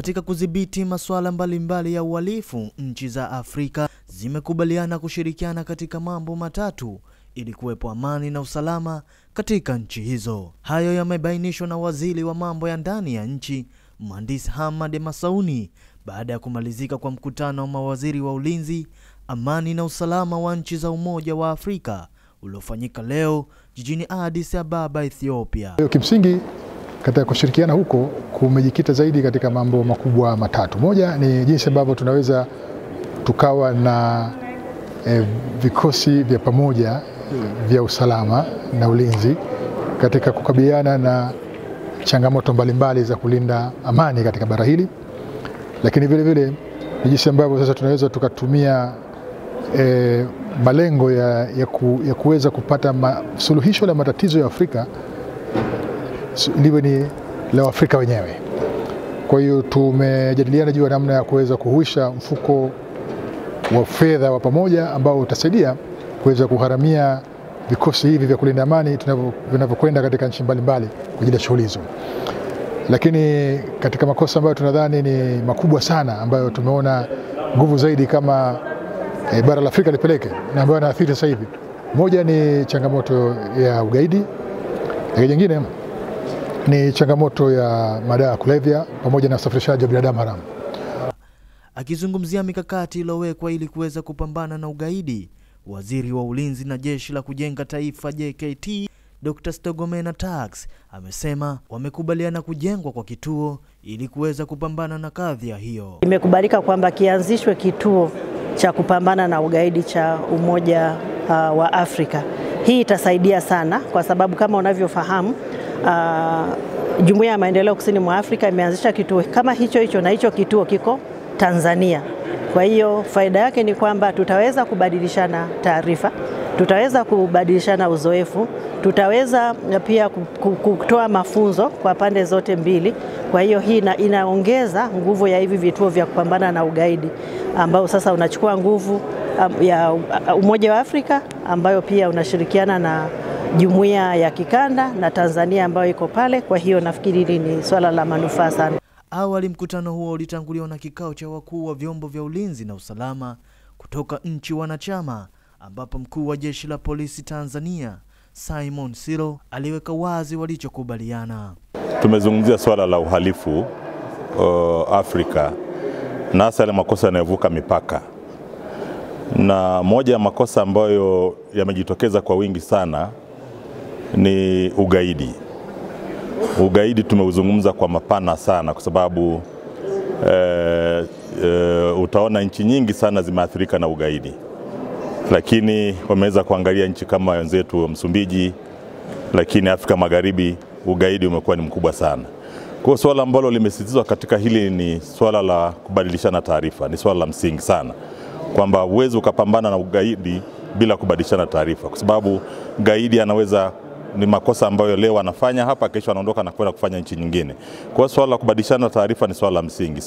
Katika kudhibiti masuala mbalimbali ya uhalifu, nchi za Afrika zimekubaliana kushirikiana katika mambo matatu ili kuwepo amani na usalama katika nchi hizo. Hayo yamebainishwa na waziri wa mambo ya ndani ya nchi Mhandisi Hamad Masauni baada ya kumalizika kwa mkutano wa mawaziri wa ulinzi, amani na usalama wa nchi za Umoja wa Afrika uliofanyika leo jijini Addis Ababa, Ethiopia. Kimsingi katika kushirikiana huko kumejikita zaidi katika mambo makubwa matatu. Moja ni jinsi ambavyo tunaweza tukawa na e, vikosi vya pamoja vya usalama na ulinzi katika kukabiliana na changamoto mbalimbali za kulinda amani katika bara hili, lakini vile vile ni jinsi ambavyo sasa tunaweza tukatumia e, malengo ya, ya, ku, ya kuweza kupata ma, suluhisho la matatizo ya Afrika liwe ni la Afrika wenyewe. Kwa hiyo tumejadiliana juu ya namna ya kuweza kuhuisha mfuko wa fedha wa pamoja ambao utasaidia kuweza kuharamia vikosi hivi vya kulinda amani vinavyokwenda katika nchi mbalimbali kwa ajili ya shughuli hizo. Lakini katika makosa ambayo tunadhani ni makubwa sana ambayo tumeona nguvu zaidi kama e, bara la Afrika lipeleke na ambayo yanaathiri sasa hivi, moja ni changamoto ya ugaidi, lakini nyingine ni changamoto ya madawa ya kulevya pamoja na usafirishaji wa binadamu haramu. Akizungumzia mikakati iliyowekwa ili kuweza kupambana na ugaidi, waziri wa ulinzi na jeshi la kujenga taifa JKT Dr. Stogomena Tax amesema wamekubaliana kujengwa kwa kituo ili kuweza kupambana na kadhia hiyo. Imekubalika kwamba kianzishwe kituo cha kupambana na ugaidi cha Umoja uh, wa Afrika. Hii itasaidia sana kwa sababu kama unavyofahamu uh, Jumuiya ya Maendeleo Kusini mwa Afrika imeanzisha kituo kama hicho hicho na hicho kituo kiko Tanzania. Kwa hiyo faida yake ni kwamba tutaweza kubadilishana taarifa, tutaweza kubadilishana uzoefu, tutaweza pia kutoa mafunzo kwa pande zote mbili. Kwa hiyo hii ina, inaongeza nguvu ya hivi vituo vya kupambana na ugaidi ambao sasa unachukua nguvu um, ya Umoja wa Afrika ambayo pia unashirikiana na jumuiya ya kikanda na Tanzania ambayo iko pale. Kwa hiyo nafikiri hili ni swala la manufaa sana. Awali mkutano huo ulitanguliwa na kikao cha wakuu wa vyombo vya ulinzi na usalama kutoka nchi wanachama, ambapo mkuu wa jeshi la polisi Tanzania Simon Siro aliweka wazi walichokubaliana. Tumezungumzia swala la uhalifu uh, Afrika na hasa yale makosa yanayovuka mipaka, na moja ya makosa ambayo yamejitokeza kwa wingi sana ni ugaidi. Ugaidi tumeuzungumza kwa mapana sana kwa sababu e, e, utaona nchi nyingi sana zimeathirika na ugaidi, lakini wameweza kuangalia nchi kama wenzetu wa Msumbiji, lakini Afrika Magharibi ugaidi umekuwa ni mkubwa sana. Kwa swala ambalo limesisitizwa katika hili ni swala la kubadilishana taarifa, ni swala la msingi sana kwamba huwezi ukapambana na ugaidi bila kubadilishana taarifa, kwa sababu gaidi anaweza ni makosa ambayo leo wanafanya hapa, kesho wanaondoka na kwenda kufanya nchi nyingine. Kwa hiyo swala la kubadilishana taarifa ni swala la msingi.